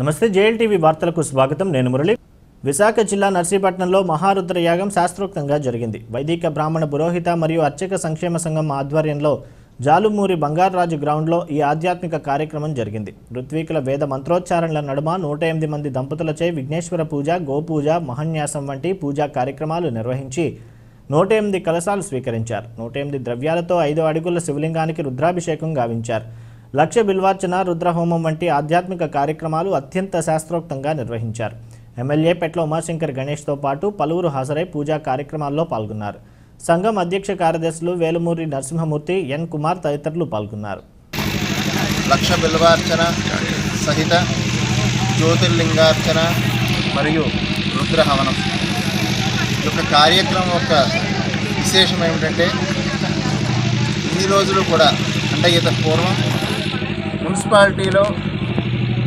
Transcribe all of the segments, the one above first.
నమస్తే జేఎల్టీవీ వార్తలకు స్వాగతం. నేను మురళి. విశాఖ జిల్లా నర్సీపట్నంలో మహారుద్ర యాగం శాస్త్రోక్తంగా జరిగింది. వైదిక బ్రాహ్మణ పురోహిత మరియు అర్చక సంక్షేమ సంఘం ఆధ్వర్యంలో జాలుమూరి బంగారరాజు గ్రౌండ్లో ఈ ఆధ్యాత్మిక కార్యక్రమం జరిగింది. ఋత్వీకుల వేద మంత్రోచ్చారణల నడుమ నూట ఎనిమిది మంది దంపతులచే విఘ్నేశ్వర పూజ గోపూజ మహన్యాసం వంటి పూజా కార్యక్రమాలు నిర్వహించి నూట ఎనిమిది కలశాలు స్వీకరించారు. నూట ఎనిమిది ద్రవ్యాలతో ఐదు అడుగుల శివలింగానికి రుద్రాభిషేకం గావించారు. లక్ష్య బిల్వార్చన రుద్రహోమం వంటి ఆధ్యాత్మిక కార్యక్రమాలు అత్యంత శాస్త్రోక్తంగా నిర్వహించారు. ఎమ్మెల్యే పెట్ల ఉమాశంకర్ గణేష్తో పాటు పలువురు హాజరై పూజా కార్యక్రమాల్లో పాల్గొన్నారు. సంఘం అధ్యక్ష కార్యదర్శులు వేలుమూరి నరసింహమూర్తి ఎన్. కుమార్ తదితరులు పాల్గొన్నారు. లక్ష బిల్వార్చన సహిత జ్యోతిర్లింగార్చన మరియు రుద్రహవనం. ఈ యొక్క కార్యక్రమం యొక్క విశేషం ఏమిటంటే ఇన్ని రోజులు కూడా అంటే ఇత పూర్వం మున్సిపాలిటీలో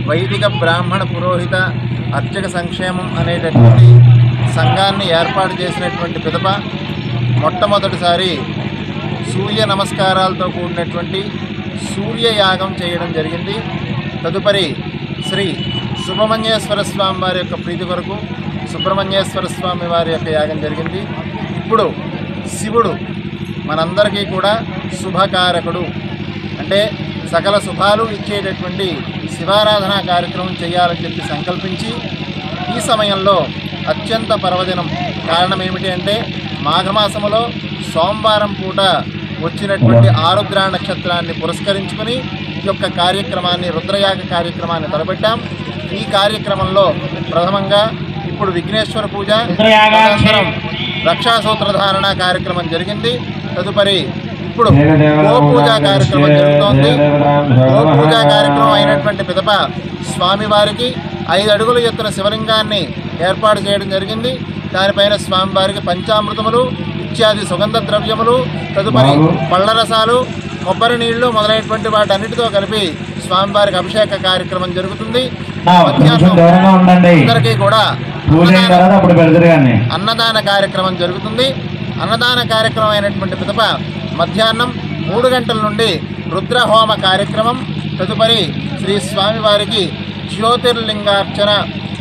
వైదిక బ్రాహ్మణ పురోహిత అర్చక సంక్షేమం అనేటటువంటి సంఘాన్ని ఏర్పాటు చేసినటువంటి పిదప మొట్టమొదటిసారి సూర్య నమస్కారాలతో కూడినటువంటి సూర్యయాగం చేయడం జరిగింది. తదుపరి శ్రీ సుబ్రహ్మణ్యేశ్వర స్వామి వారి యొక్క ప్రీతి కొరకు సుబ్రహ్మణ్యేశ్వర స్వామి వారి యొక్క యాగం జరిగింది. ఇప్పుడు శివుడు మనందరికీ కూడా శుభకారకుడు. అంటే సకల శుభాలు ఇచ్చేటటువంటి శివారాధన కార్యక్రమం చేయాలని చెప్పి సంకల్పించి ఈ సమయంలో అత్యంత పర్వదినం కారణం ఏమిటి అంటే మాఘమాసములో సోమవారం పూట వచ్చినటువంటి ఆరుద్ర నక్షత్రాన్ని పురస్కరించుకుని ఈ యొక్క కార్యక్రమాన్ని రుద్రయాగ కార్యక్రమాన్ని తలపెట్టాం. ఈ కార్యక్రమంలో ప్రథమంగా ఇప్పుడు విఘ్నేశ్వర పూజ అనంతరం రక్షాసూత్రధారణ కార్యక్రమం జరిగింది. తదుపరి ఇప్పుడు గో పూజ కార్యక్రమం జరుగుతోంది. గో పూజ కార్యక్రమం అయినటువంటి పిదప స్వామివారికి ఐదు అడుగుల ఎత్తున శివలింగాన్ని ఏర్పాటు చేయడం జరిగింది. దానిపైన స్వామివారికి పంచామృతములు ఇత్యాది సుగంధ ద్రవ్యములు తదుపరి పళ్ళ రసాలు కొబ్బరి నీళ్ళు మొదలైనటువంటి వాటన్నిటితో కలిపి స్వామివారికి అభిషేక కార్యక్రమం జరుగుతుంది. అందరికీ కూడా అన్నదాన కార్యక్రమం జరుగుతుంది. అన్నదాన కార్యక్రమం అయినటువంటి పిదప మధ్యాహ్నం మూడు గంటల నుండి రుద్రహోమ కార్యక్రమం. తదుపరి శ్రీ స్వామివారికి జ్యోతిర్లింగార్చన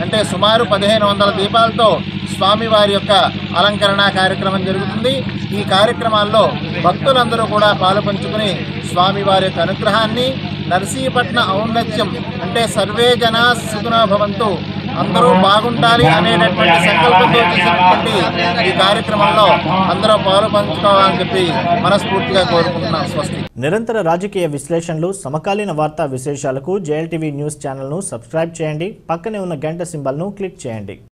అంటే సుమారు పదిహేను వందల దీపాలతో స్వామివారి యొక్క అలంకరణ కార్యక్రమం జరుగుతుంది. ఈ కార్యక్రమాల్లో భక్తులందరూ కూడా పాలుపంచుకుని స్వామివారి యొక్క అనుగ్రహాన్ని నరసీపట్న ఔన్నత్యం అంటే సర్వే జనా సుగుణ భవంతు అందరూ బాగుండాలి అనేటటువంటి సంకల్పంతో చేసినటువంటి ఈ కార్యక్రమంలో అందరూ పాలు పంచుకోవాలని చెప్పి మనస్ఫూర్తిగా కోరుకుంటున్నాం. స్వస్తి. నిరంతర రాజకీయ విశ్లేషణలు సమకాలీన వార్తా విశేషాలకు జేఎల్టీవీ న్యూస్ ఛానల్ను సబ్స్క్రైబ్ చేయండి. పక్కనే ఉన్న గంట సింబల్ను క్లిక్ చేయండి.